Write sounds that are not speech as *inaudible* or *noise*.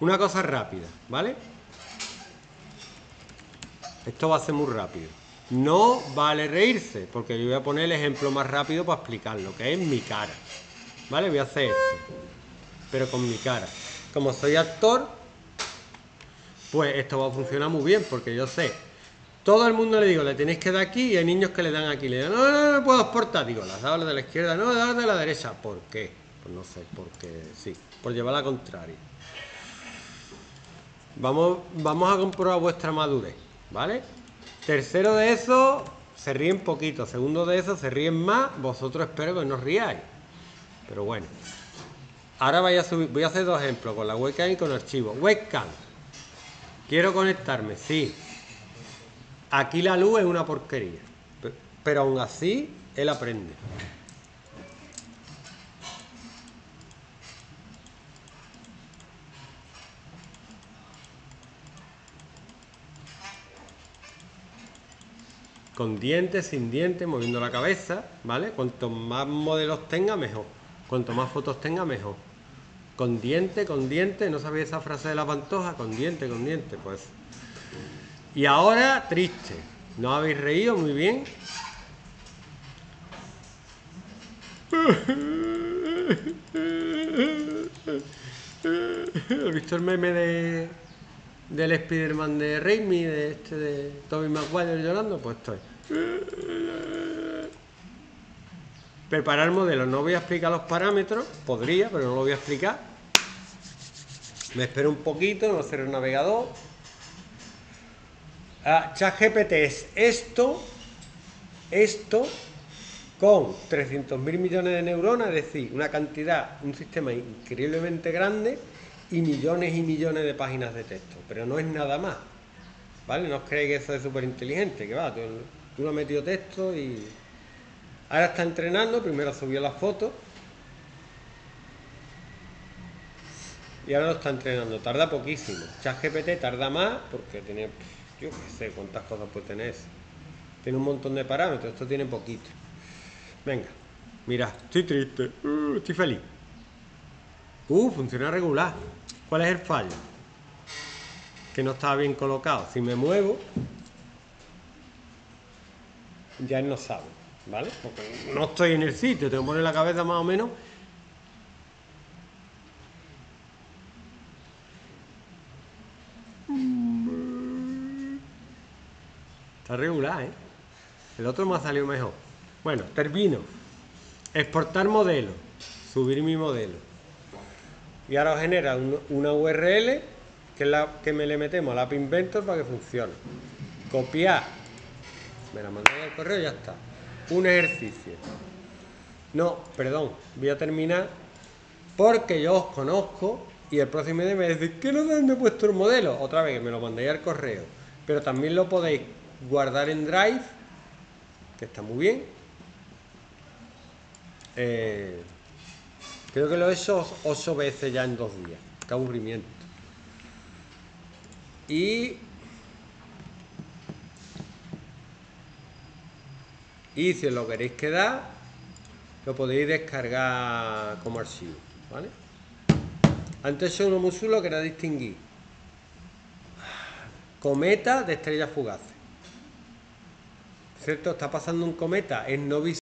Una cosa rápida, ¿vale? Esto va a ser muy rápido. No vale reírse, porque yo voy a poner el ejemplo más rápido para explicarlo, que es mi cara. ¿Vale? Voy a hacer esto, pero con mi cara. Como soy actor, pues esto va a funcionar muy bien, porque yo sé. Todo el mundo le digo, le tenéis que dar aquí y hay niños que le dan aquí. Le dan, no, no, no, puedo exportar. Digo, las dado de la izquierda, no, las de la derecha. ¿Por qué? Pues no sé, porque sí, por llevar la contraria. Vamos, vamos a comprobar vuestra madurez, ¿vale? Tercero de eso, se ríen poquito. Segundo de eso, se ríen más. Vosotros espero que no riáis. Pero bueno. Ahora voy a, subir, voy a hacer dos ejemplos, con la webcam y con archivo. Webcam. Quiero conectarme, sí. Aquí la luz es una porquería. Pero aún así, él aprende. Con dientes, sin dientes, moviendo la cabeza, ¿vale? Cuanto más modelos tenga, mejor. Cuanto más fotos tenga, mejor. Con diente, con diente, ¿no sabéis esa frase de la pantoja? Con diente, con diente, pues. Y ahora, triste. ¿No habéis reído? Muy bien. *laughs* ¿Has visto el meme de, del Spider-Man de Raimi, de este de Tobey Maguire llorando, pues estoy. Preparar modelos, no voy a explicar los parámetros, podría, pero no lo voy a explicar. Me espero un poquito, no hacer el navegador. Ah, ChatGPT es esto, esto, con 300.000 millones de neuronas, es decir, una cantidad, un sistema increíblemente grande y millones y millones de páginas de texto, pero no es nada más. ¿Vale? No os creéis que eso es súper inteligente, que va, tú, tú no has metido texto y... Ahora está entrenando, primero subió las fotos y ahora lo está entrenando. Tarda poquísimo. ChatGPT tarda más porque tiene, yo qué sé cuántas cosas puede tener. Tiene un montón de parámetros, esto tiene poquito. Venga, mira, estoy triste, uh, estoy feliz. Uh, funciona regular. ¿Cuál es el fallo? Que no estaba bien colocado. Si me muevo, ya él no sabe, ¿vale? Porque no estoy en el sitio, tengo que poner la cabeza más o menos. Está regular, ¿eh? El otro me ha salido mejor. Bueno, termino. Exportar modelo. Subir mi modelo y ahora os genera una URL que es la que me le metemos al App Inventor para que funcione. Copiar, me la mandáis al correo y ya está. Un ejercicio. No, perdón, voy a terminar porque yo os conozco y el próximo día me dice que no me he puesto el modelo. Otra vez, me lo mandáis al correo. Pero también lo podéis guardar en Drive, que está muy bien. Eh, Creo que lo he hecho ocho veces ya en dos días. Qué aburrimiento. Y... Y si os lo queréis quedar, lo podéis descargar como archivo. ¿Vale? Antes uno muy chulo que era distinguir cometa de estrellas fugaces. ¿Cierto? Está pasando un cometa, es no visible.